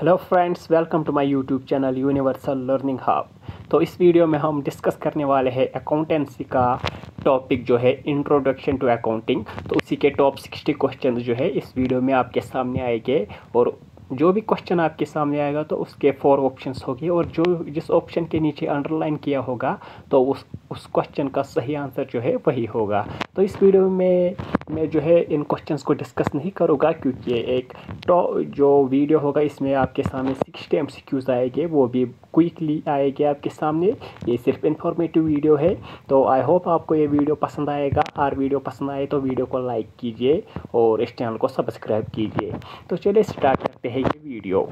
Hello friends welcome to my YouTube channel universal learning hub तो इस video में हम डिस्कस करने वाले हैं अकाउंटेंसी का टॉपिक जो है इंट्रोडक्शन टू अकाउंटिंग तो उसी के टॉप सिक्सटी क्वेश्चन जो है इस वीडियो में आपके सामने आएँगे और जो भी क्वेश्चन आपके सामने आएगा तो उसके फोर ऑप्शंस होगी और जो जिस ऑप्शन के नीचे अंडरलाइन किया होगा तो उस उस क्वेश्चन का सही आंसर जो है वही होगा। तो इस वीडियो में मैं जो है इन क्वेश्चंस को डिस्कस नहीं करूँगा क्योंकि एक तो जो वीडियो होगा, इसमें आपके सामने सिक्सटी एम सी आएँगे, वो भी क्विकली आएँगे आपके सामने। ये सिर्फ़ इन्फॉर्मेटिव वीडियो है तो आई होप आपको ये वीडियो पसंद आएगा। और वीडियो पसंद आए तो वीडियो को लाइक कीजिए और इस चैनल को सब्सक्राइब कीजिए। तो चलिए स्टार्ट करते हैं ये वीडियो